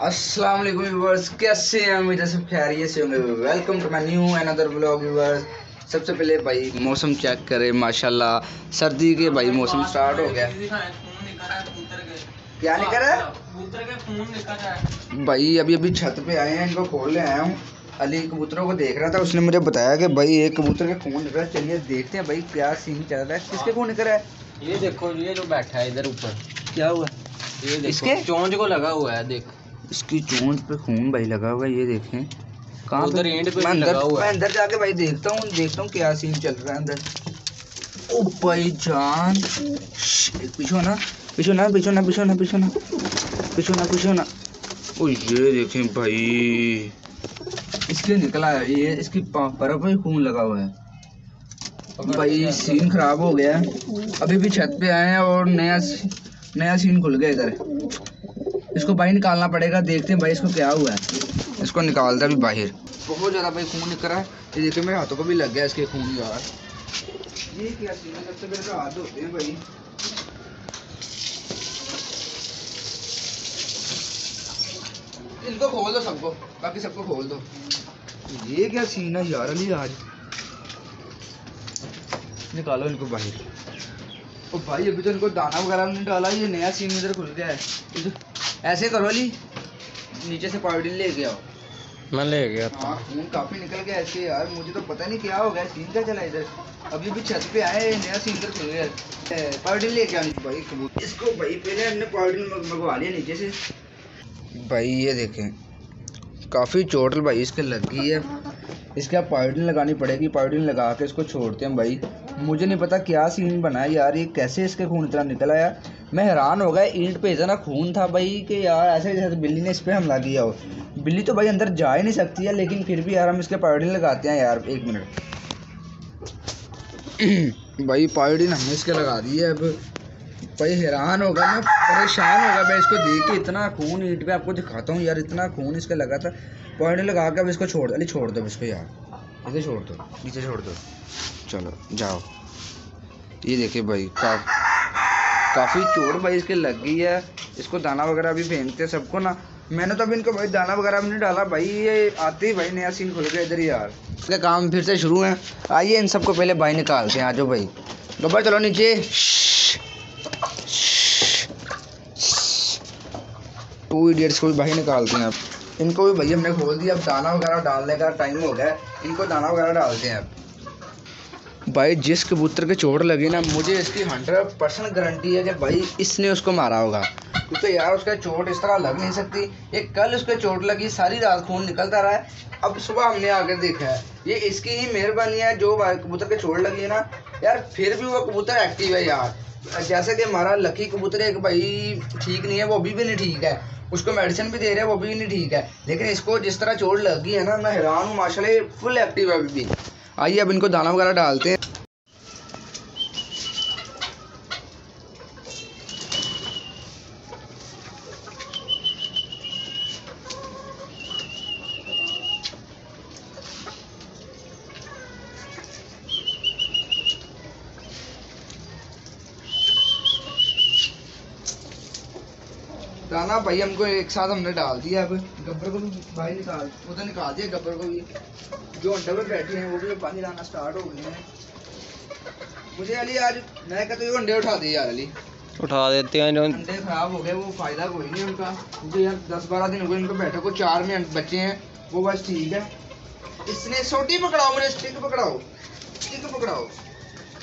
अस्सलाम वालेकुम व्यूअर्स कैसे हैं? उम्मीद सब खैरियत से होंगे। Welcome to my new another vlog viewers सबसे पहले भाई मौसम चेक करें माशाल्लाह। सर्दी के भाई मौसम स्टार्ट हो गया। क्या निकल रहा है भाई अभी अभी छत पे आए हैं इनको खोल ले आया हूँ। अली कबूतरों को देख रहा था उसने मुझे बताया कि भाई एक कबूतर के खून निकला। चलिए देखते हैं भाई क्या सीन चल रहा है। किसके खून निकल रहा है? ये देखो ये जो बैठा है इधर ऊपर। क्या हुआ? ये देखो इसके? चोंच को लगा हुआ है देख। इसकी चोंच पे खून भाई लगा हुआ है ये देखें। कहाँ उधर एंड पे मैं अंदर मैं। अंदर जाके भाई देखता हूँ देखता हूँ क्या सीन चल रहा है अंदर। ओ भाई जान। पीछे ना पीछे ना पीछे ना पीछे ना पीछे ना पीछे ना पीछे ना ओ ये देखें भाई। इसके निकला है ये इसकी पर खून लगा हुआ है। भाई सीन खराब हो गया है। अभी भी छत पे आए हैं और नया नया सीन खुल गया इधर। इसको भाई निकालना पड़ेगा देखते हैं भाई इसको क्या हुआ है। इसको निकालता भी बाहर। बहुत ज़्यादा भाई खून निकल रहा है। ये देखिए मेरे हाथों को भी लग गया इसके खून यार ये क्या सीन है? सबसे तो हाथ धोते हैं भाई। इनको खोल दो सबको। बाकी सबको खोल दो। ये क्या सीन है यार अली आज निकालो इनको बाहर। ओ भाई अभी तो इनको दाना वगैरह नहीं डाला ये नया सीन इधर खुल गया है। ऐसे करो अली। नीचे से पाउडर लेके आओ। मैं ले गया हाँ खून काफ़ी निकल गया ऐसे यार मुझे तो पता नहीं क्या हो गया सीन क्या चला इधर? अभी भी छत पे आए नया सीन खुल गया पाउडर लेके आनी भाई कबूतर। इसको भाई पहले हमने पाउडर मंगवा लिया नीचे से। भाई ये देखें। काफ़ी चोटल भाई इसके लग गई है। इसके आप पाउडर लगानी पड़ेगी पाउडर लगा के इसको छोड़ते हैं भाई। मुझे नहीं पता क्या सीन बना है यार ये कैसे इसके खून इतना निकल आया? मैं हैरान हो गया, ईंट पे इतना खून था भाई कि यार, ऐसे जैसे बिल्ली ने इस पर हमला किया हो बिल्ली तो भाई अंदर जा ही नहीं सकती है, लेकिन फिर भी यार हम इसके पाउडर लगाते हैं यार, एक मिनट। भाई पाउडर हमने इसके लगा दी है अब। भाई हैरान होगा मैं परेशान होगा मैं इसको देख के इतना खून ईंट पे आपको दिखाता हूँ यार, इतना खून इसका लगा था। पॉइंट लगा के अब इसको छोड़ अली छोड़ दो इसको यार, इसे छोड़ दो नीचे छोड़ दो। चलो, जाओ। ये देखिए भाई का काफ़ी चोट भाई इसके लग गई है। इसको दाना वगैरह भी फेंकते हैं सबको ना। मैंने तो अभी इनको भाई दाना वगैरह भी नहीं डाला। भाई ये आते ही भाई नया सीन खुल गया इधर यार। इसका काम फिर से शुरू है। आइए इन सबको पहले भाई निकालते हैं। आ जाओ भाई। गब्बर चलो नीचे। टू इडियट्स को भी भाई निकालते हैं अब। इनको भी भाई हमने खोल दिया। अब दाना वगैरह डालने का टाइम हो गया इनको दाना वगैरह डालते हैं अब। भाई, जिस कबूतर के चोट लगी ना, मुझे इसकी हंड्रेड परसेंट गारंटी है कि भाई इसने उसको मारा होगा। क्योंकि तो यार, उसका चोट इस तरह लग नहीं सकती। ये कल उसके चोट लगी, सारी रात खून निकलता रहा है। अब सुबह हमने आकर देखा है, ये इसकी ही मेहरबानी है, जो कबूतर के चोट लगी है ना। यार, फिर भी वो कबूतर एक्टिव है यार। जैसे कि हमारा लकी कबूतर एक भाई ठीक नहीं है, वो अभी भी नहीं ठीक है। उसको मेडिसिन भी दे रहे हैं, वो भी नहीं ठीक है। लेकिन इसको जिस तरह चोट लगी है ना, मैं हैरान हूँ, माशाल्लाह फुल एक्टिव है अभी भी। आइए अब इनको दाना वगैरह डालते हैं। दाना भाई, हमको एक साथ हमने डाल दिया अब। गब्बर को भी भाई निकाल, उधर निकाल दिया गब्बर को भी। जो अंडे पे बैठे हैं वो भी पानी लाना स्टार्ट हो गए हैं। मुझे अली आज मैं कहता हूँ अंडे उठा दिए यार अली। उठा देते हैं जो अंडे खराब हो गए वो फ़ायदा कोई नहीं उनका। क्योंकि यार दस बारह दिन हो गए इनको बैठे को चार में बच्चे हैं वो बस ठीक है। इसने सोटी पकड़ाओ मेरे स्टिक पकड़ाओ स्टिक पकड़ाओ।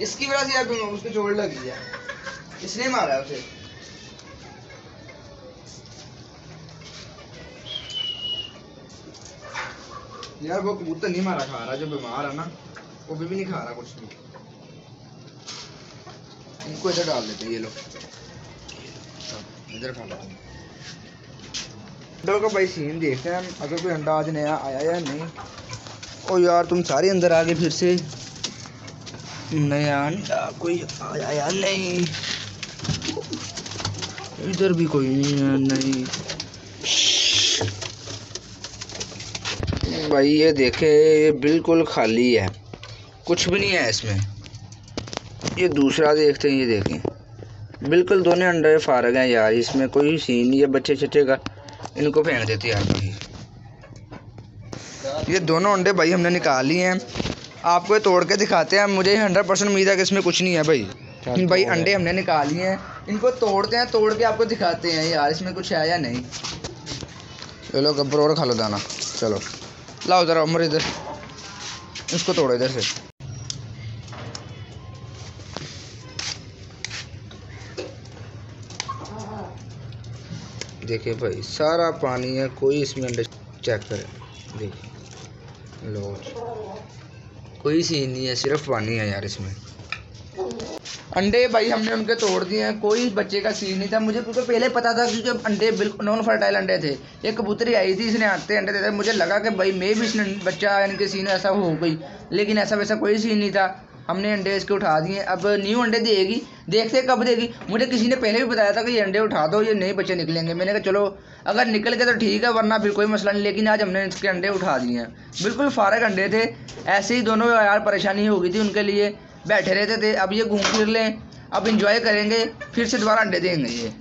इसकी वजह से यार उसको चोट लगी है। इसने मारा उसे। यार वो कबूतर नहीं मारा खा रहा जो बीमार है ना वो भी, भी नहीं खा रहा कुछ भी। इनको इधर डाल देते ये लोग इधर खा लेते हैं का भाई सीन देखते हैं अगर कोई अंडा आज नया आया या नहीं। ओ यार तुम सारे अंदर आ गए फिर से। नया अंडा कोई आया या नहीं। इधर भी कोई नहीं है नहीं। भाई ये देखे ये बिल्कुल खाली है। कुछ भी नहीं है इसमें। ये दूसरा देखते हैं ये देखें। बिल्कुल दोनों अंडे फारग हैं यार इसमें कोई सीन नहीं है बच्चे छच्चे का। इनको फेंक देते यार भाई ये दोनों अंडे भाई हमने निकाल लिए हैं। आपको ये तोड़ के दिखाते हैं मुझे हंड्रेड परसेंट उम्मीद है कि इसमें कुछ नहीं है भाई। भाई अंडे हमने निकाल लिए हैं। इनको तोड़ते हैं तोड़ के आपको दिखाते हैं यार इसमें कुछ है या नहीं। चलो गब्बर और खा लो दाना। चलो। लाओ ज़रा उम्र इधर। इसको तोड़ो इधर से। देखिए भाई, सारा पानी है, कोई इसमें अंडे चेक करें। देखिए, लो। कोई सीन नहीं है, सिर्फ़ पानी है यार इसमें। अंडे भाई हमने उनके तोड़ दिए हैं, कोई बच्चे का सीन नहीं था। मुझे क्योंकि पहले पता था क्योंकि अंडे बिल्कुल नॉन फर्टाइल अंडे थे। एक कबूतरी आई थी, इसने आते अंडे देते, मुझे लगा कि भाई मैं भी इसने बच्चा, इनके सीन ऐसा हो गई। लेकिन ऐसा वैसा कोई सीन नहीं था। हमने अंडे इसके उठा दिए अब न्यू अंडे देगी, देखते कब देगी। मुझे किसी ने पहले भी बताया था कि ये अंडे उठा दो, ये नए बच्चे निकलेंगे। मैंने कहा, चलो, अगर निकल गए तो ठीक है, वरना फिर कोई मसला नहीं। लेकिन आज हमने इसके अंडे उठा दिए हैं। बिल्कुल फारग अंडे थे। ऐसे ही दोनों यार परेशानी हो गई थी उनके लिए। बैठे रहते थे, अब ये घूम फिर लें, अब इंजॉय करेंगे, फिर से दोबारा अंडे देंगे ये।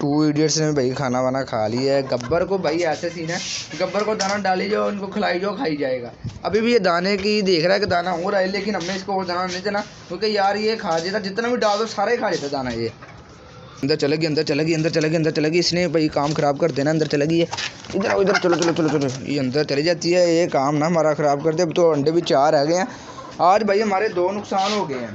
टू इडियट्स ने भाई खाना वाना खा लिया है। गब्बर को भाई ऐसे सीन है, गब्बर को दाना डाली जाओ, उनको खिलाई जाओ, खाई जाएगा। अभी भी ये दाने की, देख रहा है कि दाना हो रहा है, लेकिन हमने इसको और दाना नहीं देना। क्योंकि यार, ये खा देता जितना भी डाल दो, सारा ही खा लेता दाना ये। अंदर चलेगी अंदर चलेगी अंदर चलेगी अंदर चलेगी इसने भाई काम ख़राब कर देना, अंदर चलेगी ये इधर आओ, इधर, चलो चलो चलो चलो। ये अंदर चली जाती है, ये काम ना हमारा ख़राब कर दे। अब तो अंडे भी चार रह गए हैं। आज भाई हमारे दो नुकसान हो गए हैं।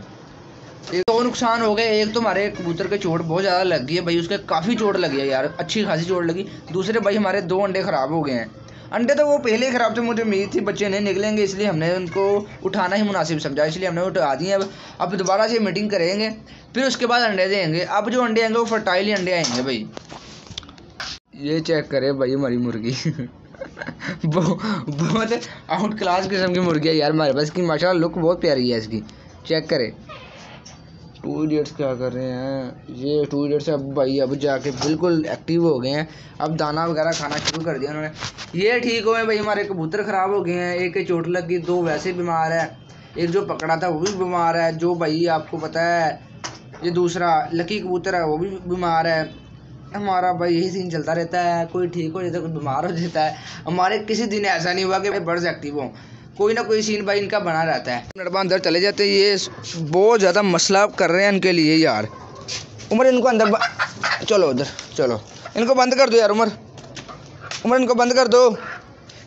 एक दो नुकसान हो गए, एक तो हमारे कबूतर के चोट बहुत ज़्यादा लग गई है भाई, उसके काफ़ी चोट लगी है यार, अच्छी खासी चोट लगी। दूसरे भाई हमारे दो अंडे ख़राब हो गए हैं। अंडे तो वो पहले ही ख़राब थे, मुझे उम्मीद थी बच्चे नहीं निकलेंगे, इसलिए हमने उनको उठाना ही मुनासिब समझा, इसलिए हमने उठा दिए। अब अब दोबारा से मीटिंग करेंगे, फिर उसके बाद अंडे देंगे। अब जो अंडे आएँगे वो फर्टाइल अंडे आएँगे भाई। ये चेक करे भाई हमारी मुर्गी। बहुत आउट क्लास किस्म की मुर्गी है यार, हमारे पास की माशाल्लाह लुक बहुत प्यारी है इसकी। चेक करे। टू इडियट्स क्या कर रहे हैं? ये टू इडियट्स अब भाई, अब जाके बिल्कुल एक्टिव हो गए हैं। अब दाना वगैरह खाना शुरू कर दिया उन्होंने। ये ठीक हुए भाई, हमारे कबूतर ख़राब हो गए हैं, एक के चोट लग गई, दो वैसे बीमार है। एक जो पकड़ा था, वो भी बीमार है, जो भाई आपको पता है, ये दूसरा लकी कबूतर है, वो भी बीमार है। हमारा भाई यही सीन चलता रहता है कोई ठीक हो जाता है कोई बीमार हो जाता है। हमारे किसी दिन ऐसा नहीं हुआ कि भाई बर्ड्स एक्टिव हों। कोई ना कोई सीन भाई इनका बना रहता है। लड़बा अंदर चले जाते हैं ये बहुत ज़्यादा मसला कर रहे हैं इनके लिए यार। उमर इनको अंदर ब- चलो उधर चलो। इनको बंद कर दो यार उमर। उमर इनको बंद कर दो।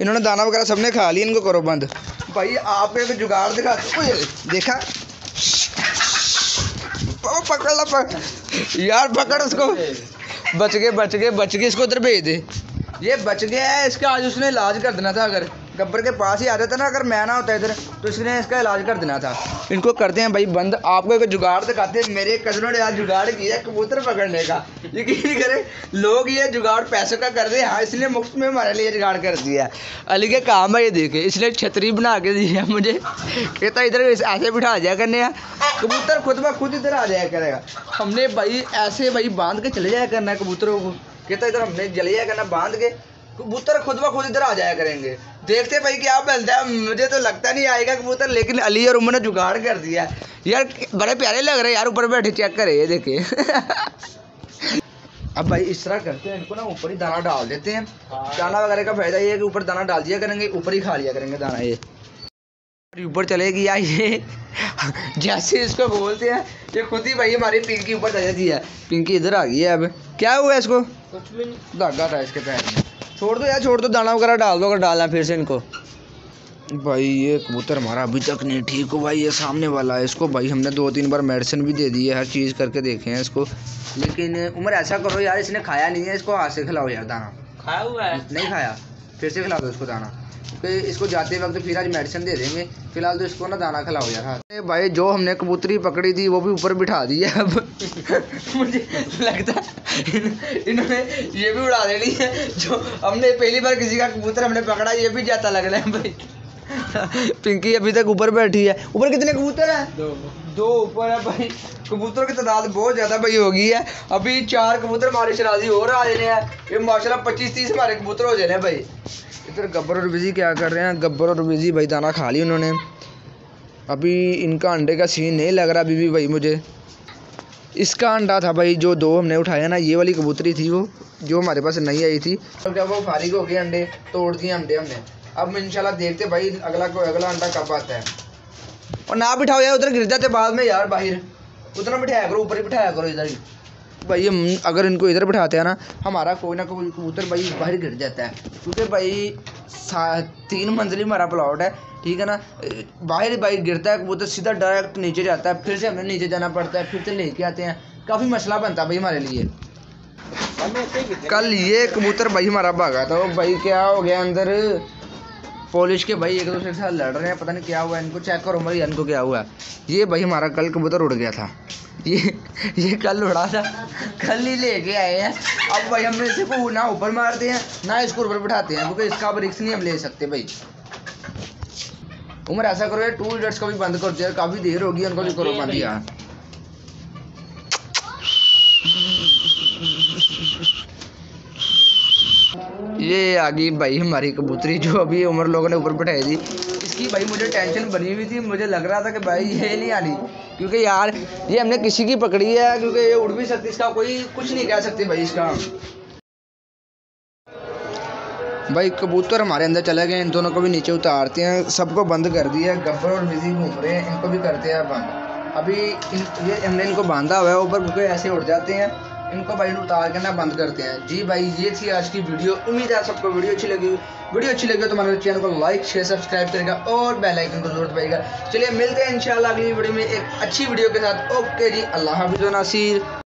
इन्होंने दाना वगैरह सबने खा लिया इनको करो बंद। भाई आप एक जुगाड़ दिखा देखा? पकड़ ला पकड़। यार पकड़ उसको। बच गए बच गए बच गए, इसको उधर भेज दे। ये बच गया है, इसका आज उसने इलाज कर देना था अगर। गब्बर के पास ही आ जाता ना, अगर मैं ना होता इधर तो इसने इसका इलाज कर देना था। इनको करते हैं, भाई, बंद। आपको एक जुगाड़ दिखाते हैं, मेरे कजनों ने आज जुगाड़ किया कबूतर पकड़ने का। यकीन करें, लोग ये जुगाड़ पैसों का कर रहे हैं। हाँ इसलिए मुफ़्त में हमारे लिए जुगाड़ कर दिया अली के काम है ये देखे, इसने छतरी बना के दी है मुझे। कहता इधर ऐसे बिठा जाया करने कबूतर खुद ब खुद इधर आ जाया करेगा। हमने भाई, ऐसे भाई बाँध के चले जाया करना है कबूतरों को। कहता इधर हमने जले जाया करना बाँध के। कबूतर खुद ब खुद इधर आ जाया करेंगे। देखते भाई क्या बनता है। मुझे तो लगता नहीं आएगा कबूतर लेकिन अली और उमर ने जुगाड़ कर दिया। यार बड़े प्यारे लग रहे हैं यार ऊपर बैठे चेक करे ये देखे। अब भाई इस तरह करते हैं इनको ना ऊपर ही दाना डाल देते हैं। दाना वगैरह का फ़ायदा ये है कि ऊपर दाना डाल दिया करेंगे ऊपर ही खा लिया करेंगे दाना ये। ऊपर चलेगी या ये। जैसे इसको बोलते हैं ये खुद ही भाई हमारी पिंकी ऊपर चल जाती है। पिंकी इधर आ गई है अब। क्या हुआ इसको? कुछ भी नहीं। धागा था इसके पैर में। छोड़ दो यार छोड़ दो दाना वगैरह डाल दो अगर डालना फिर से इनको। भाई ये कबूतर हमारा अभी तक नहीं ठीक हो भाई ये सामने वाला है। इसको भाई हमने दो तीन बार मेडिसिन भी दे दी है हर चीज़ करके देखे हैं इसको। लेकिन उम्र ऐसा करो यार इसने खाया नहीं है इसको हाथ से खिलाओ यार दाना। खाया हुआ है? नहीं खाया फिर से खिला दो इसको दाना। क्योंकि इसको जाते वक्त फिर आज मेडिसिन दे देंगे। फ़िलहाल तो इसको ना दाना खिलाओ यार हाँ। भाई जो हमने कबूतरी पकड़ी थी वो भी ऊपर बिठा दी है अब। मुझे लगता है इन- इन्होंने ये भी उड़ा देनी है। जो हमने पहली बार किसी का कबूतर हमने पकड़ा ये भी जाता लग रहा है भाई। पिंकी अभी तक ऊपर बैठी है। ऊपर कितने कबूतर हैं? दो। दो ऊपर है भाई। कबूतरों की तादाद बहुत ज़्यादा भाई हो गई है। अभी चार कबूतर हमारे शराजी और आ जाने हैं। ये माशाल्लाह पच्चीस तीस हमारे कबूतर हो जाने हैं भाई। इधर गब्बर और बिज़ी क्या कर रहे हैं? गब्बर और बिज़ी भाई दाना खा ली उन्होंने। अभी इनका अंडे का सीन नहीं लग रहा अभी भी भाई मुझे। इसका अंडा था भाई, जो दो हमने उठाया ना, ये वाली कबूतरी थी वो, जो हमारे पास नहीं आई थी। जब वो फारिग हो गए अंडे, तोड़ दिए अंडे हमने। अब इंशाल्लाह देखते भाई, अगला को अगला अंडा कब आता है। और ना बिठाओ यार, उधर गिर जाते बाद में यार, बाहर। उधर ना बिठाया करो, ऊपर ही बिठाया करो इधर ही। भाई हम अगर इनको इधर बिठाते हैं ना हमारा कोई ना कोई कबूतर भाई बाहर गिर जाता है। क्योंकि भाई तीन मंजिली हमारा प्लॉट है ठीक है ना? बाहर बाहर गिरता है कबूतर सीधा डायरेक्ट नीचे जाता है फिर से हमें नीचे जाना पड़ता है फिर से लेके आते हैं। काफ़ी मसला बनता है भाई हमारे लिए। कल ये कबूतर भाई हमारा भागा था वो भाई क्या हो गया अंदर? पॉलिश के भाई एक दूसरे के साथ लड़ रहे हैं पता नहीं क्या हुआ इनको चेक करो मरी इनको क्या हुआ। ये भाई हमारा कल कबूतर उड़ गया था। ये ये कल उड़ा था कल ही लेके आए हैं। अब भाई हमने इसे को ना ऊपर मारते हैं ना इसको ऊपर बिठाते हैं क्योंकि इसका अब रिक्स नहीं हम ले सकते भाई। उमर ऐसा करो यार टू इडियट्स को भी बंद कर दिया काफ़ी देर होगी उनको भी करो बंद यार ये आ गई भाई हमारी कबूतरी जो अभी उमर लोगों ने ऊपर बैठाई थी इसकी भाई मुझे टेंशन बनी हुई थी मुझे लग रहा था कि भाई ये नहीं आनी क्योंकि यार ये हमने किसी की पकड़ी है क्योंकि ये उड़ भी सकती इसका कोई कुछ नहीं कह सकती भाई इसका। भाई कबूतर हमारे अंदर चले गए इन दोनों को भी नीचे उतारते हैं सबको बंद कर दिया गब्बर और बिज़ी घूम रहे हैं इनको भी करते हैं बंद अभी इन, ये हमने इनको बांधा हुआ है ऊपर क्योंकि ऐसे उड़ जाते हैं। इनको भाई उतार करना बंद करते हैं। जी भाई, ये थी आज की वीडियो। उम्मीद है सबको वीडियो अच्छी लगी वीडियो अच्छी लगी तो हमारे चैनल को लाइक शेयर सब्सक्राइब करेगा और बेल आइकन को ज़रूर दबाएगा चलिए मिलते हैं इंशाल्लाह अगली वीडियो में एक अच्छी वीडियो के साथ। ओके जी, अल्लाह हाफिज़ नासिर।